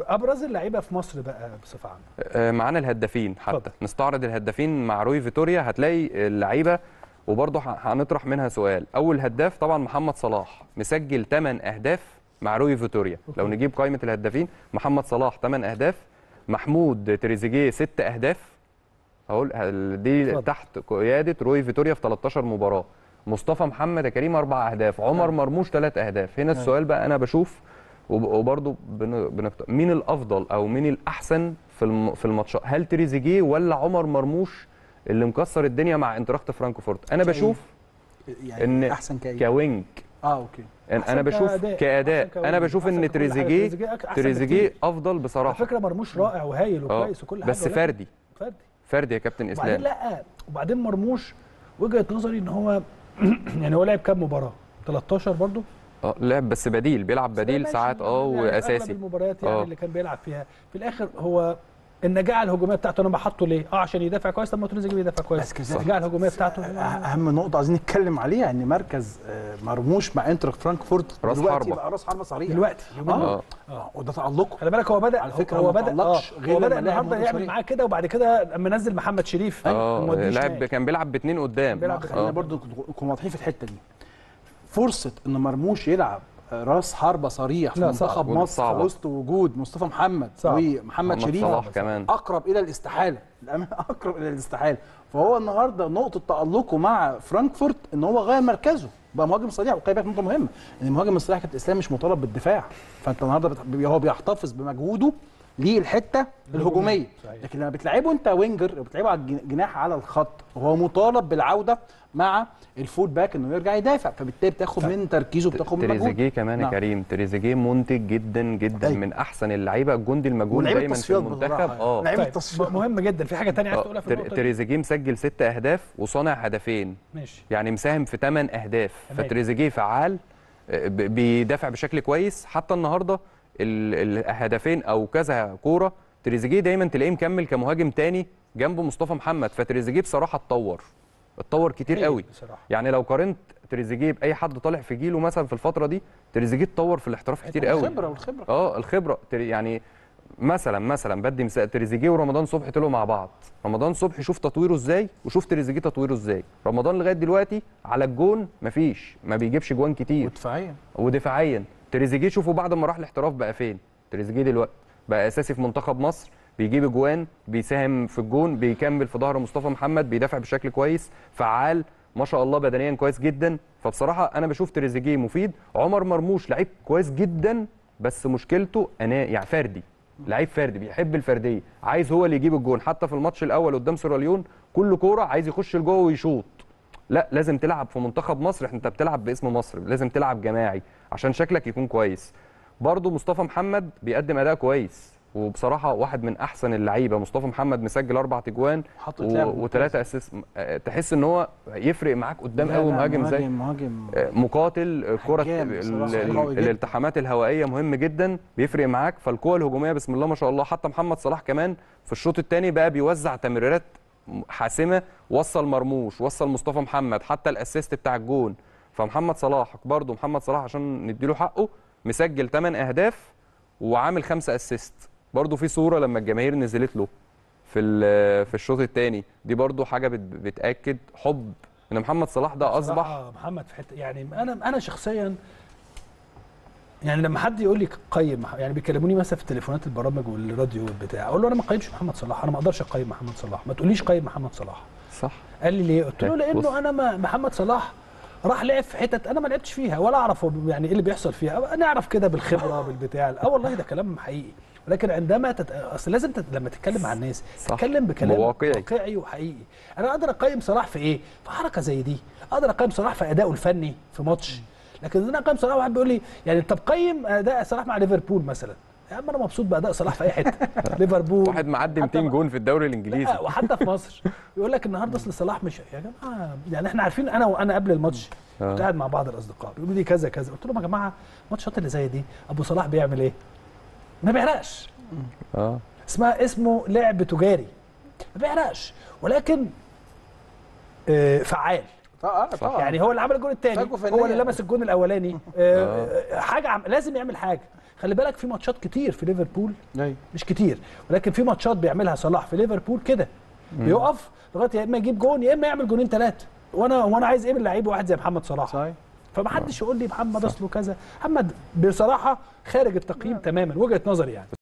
أبرز اللعيبة في مصر بقى بصفة عامة. آه، معانا الهدافين حتى. اتفضل. نستعرض الهدافين مع روي فيتوريا هتلاقي اللعيبة وبرضه هنطرح منها سؤال. أول هداف طبعا محمد صلاح مسجل 8 أهداف مع روي فيتوريا. okay. لو نجيب قائمة الهدافين محمد صلاح 8 أهداف محمود تريزيجيه 6 أهداف. هقول هل- دي اتفضل. تحت قيادة روي فيتوريا في 13 مباراة. مصطفى محمد يا كريم أربع أهداف عمر مرموش ثلاث أهداف. هنا السؤال بقى أنا بشوف وبرضه بن- بنقت... مين الأفضل أو مين الأحسن في. في الماتشات هل تريزيجيه ولا عمر مرموش اللي مكسر الدنيا مع انتراخت فرانكفورت؟ أنا؟ بشوف يعني إن أحسن كايه كوينج آه okay. أنا أحسن بشوف كأداء، كأداء. أحسن أنا بشوف إن. تريزيجيه تريزيجيه. أفضل على بصراحه فكرة مرموش رائع وهايل وكويس وكل حاجة بس فردي. فردي. فردي يا كابتن وبعدين اسلام لأ وبعدين مرموش وجهة نظري إن هو يعني هو لعب كام مباراة؟ 13 برضه؟ آه لعب بس بديل بيلعب بديل ساعات آه يعني وأساسي المباريات يعني آه. اللي كان بيلعب فيها في الآخر هو النجاعه الهجومية بتاعته أنا بحطه ليه؟ آه عشان يدافع كويس طب ما تريزيجيه بيدافع كويس النجاعه الهجومية بتاعته أهم نقطة عايزين نتكلم عليها إن مركز آه، مرموش مع إنتر فرانكفورت راس حربة. بقى راس حربة صريح دلوقتي. آه آه وده تالقه خلي بالك هو بدا على فكرة هو بدا آه هو لما بدا النهارده يعمل. معاه كده وبعد كده اما نزل محمد شريف آه لعب. كان بيلعب باثنين قدام بيلعب خلينا برضو نكون واضحين في الحتة دي فرصة إن مرموش يلعب راس حربة صريح في منتخب. مصر. وسط وجود مصطفى محمد صعب. ومحمد محمد شريف كمان. أقرب إلى الاستحالة. الأمانة أقرب إلى الاستحالة. فهو النهارده نقطة تألقه مع فرانكفورت إن هو غير مركزه. بقى مهاجم صريح. وخلي بالك نقطة مهمة. إن المهاجم الصريح كابتن إسلام مش مطالب بالدفاع. فأنت النهارده هو بيحتفظ بمجهوده. للحتة الهجومية صحيح. لكن لما بتلعبه انت winger بتلعبه على الجناح على الخط وهو مطالب بالعودة مع ال full back انه يرجع يدافع فبالتالي بتاخد من تركيزه بتاخد من مجهوده تريزيجيه كمان يا نعم. كريم تريزيجيه منتج جدا جدا أيوة. من أحسن اللعيبة الجندي المجهول دايما في المنتخب بصراحة. آه لعيب طيب التصفيات. مهم جدا في حاجة ثانية عايز آه، تقولها في النقطة تريزيجيه مسجل ست أهداف وصانع هدفين ماشي يعني مساهم في 8 أهداف. فتريزيجيه فعال آه، بيدافع بشكل كويس حتى النهارده ال- الهدفين أو كذا كورة تريزيجيه دايما تلاقيه مكمل كمهاجم تاني جنب مصطفى محمد فتريزيجيه بصراحة اتطور اتطور كتير قوي. بصراحة. يعني لو قارنت تريزيجيه بأي حد طالع في جيله مثلا في الفترة دي تريزيجيه اتطور في الاحتراف كتير قوي. الخبرة والخبره آه الخبرة. تري- يعني مثلا مثلا بدي مثال تريزيجيه ورمضان صبحي طلعوا مع بعض. رمضان صبحي شوف تطويره إزاي وشوف تريزيجيه تطويره إزاي. رمضان لغاية دلوقتي على الجون مفيش ما بيجيبش جوان كتير. ودفاعيا. ودفاعيا. تريزيجيه شوفوا بعد ما راح الاحتراف بقى فين؟ تريزيجيه دلوقتي بقى أساسي في منتخب مصر بيجيب أجوان بيساهم في الجون بيكمل في ظهر مصطفى محمد بيدافع بشكل كويس فعال ما شاء الله بدنيا كويس جدا. فبصراحة أنا بشوف تريزيجيه مفيد. عمر مرموش لعيب كويس جدا بس مشكلته أنا يعني فردي لعيب فردي بيحب الفردية عايز هو اللي يجيب الجون. حتى في الماتش الأول قدام سيراليون كل كورة عايز يخش لجوه ويشوط. لا لازم تلعب في منتخب مصر. انت بتلعب باسم مصر لازم تلعب جماعي عشان شكلك يكون كويس. برضو مصطفى محمد بيقدم أداء كويس وبصراحة واحد من أحسن اللعيبة. مصطفى محمد مسجل أربع تجوان وثلاثه أسيست. تحس إن هو يفرق معاك قدام قوي مهاجم زي مهاجم آه، مقاتل. جدا. الالتحامات الهوائية مهم جدا بيفرق معاك. فالقوة الهجومية بسم الله ما شاء الله. حتى محمد صلاح كمان في الشوط الثاني بقى بيوزع تمريرات حاسمة وصل مرموش وصل مصطفى محمد حتى ال assist بتاع الجون. فمحمد صلاح برضه محمد صلاح عشان نديله حقه مسجل 8 أهداف وعامل خمسة assist. برضه في صورة لما الجماهير نزلت له في في الشوط الثاني دي برضه حاجة بت- بتأكد حب إن محمد صلاح ده أصبح محمد في حتة يعني أنا أنا شخصيا يعني لما حد يقول لي قيم يعني بيكلموني مثلا في تليفونات البرامج والراديو والبتاع أقول له أنا ما اقيمش محمد صلاح أنا ما أقدرش أقيم محمد صلاح ما تقوليش قيم محمد صلاح. صح. قال لي ليه؟ قلت له بص. لأنه أنا ما محمد صلاح راح لعب في حتت أنا ما لعبتش فيها ولا اعرف يعني إيه اللي بيحصل فيها. نعرف كده بالخبرة بالبتاع. آه والله ده كلام حقيقي. ولكن عندما تت... أصل لازم تت... لما تتكلم مع الناس صح. تتكلم بكلام واقعي. واقعي وحقيقي. أنا أقدر أقيم صلاح في إيه؟ في حركة زي دي. أقدر أقيم صلاح في ادائه الفني في ماتش. لكن أنا اقيم صلاح واحد بيقول لي يعني طب قيم أداء صلاح مع ليفربول مثلا. يا عم أنا مبسوط بأداء صلاح في أي حتة. ليفربول واحد معدي حتى 200 جون في الدوري الإنجليزي. لا وحتى في مصر. يقول لك النهارده أصل صلاح مش يا جماعة يعني إحنا عارفين أنا وأنا قبل الماتش آه. كنت قاعد مع بعض الأصدقاء. بيقولوا لي كذا كذا. قلت لهم يا جماعة الماتشات اللي زي دي أبو صلاح بيعمل إيه؟ ما بيعرقش آه. اسمها اسمه لعب تجاري. ما بيعرقش ولكن آه، فعال. آه طبعا. يعني هو اللي عمل الجون الثاني. هو اللي لمس الجون الأولاني. آه، آه، حاجة عم... لازم يعمل حاجة. خلي بالك في ماتشات كتير في ليفربول. مش كتير ولكن في ماتشات بيعملها صلاح في ليفربول كده. بيقف لغاية يا إما يجيب جون يا إما يعمل جونين ثلاثة وأنا وأنا عايز إيه من لعيب واحد زي محمد صلاح. صحيح. فمحدش يقول لي محمد أصله كذا. محمد بصراحة خارج التقييم تماما وجهة نظري يعني.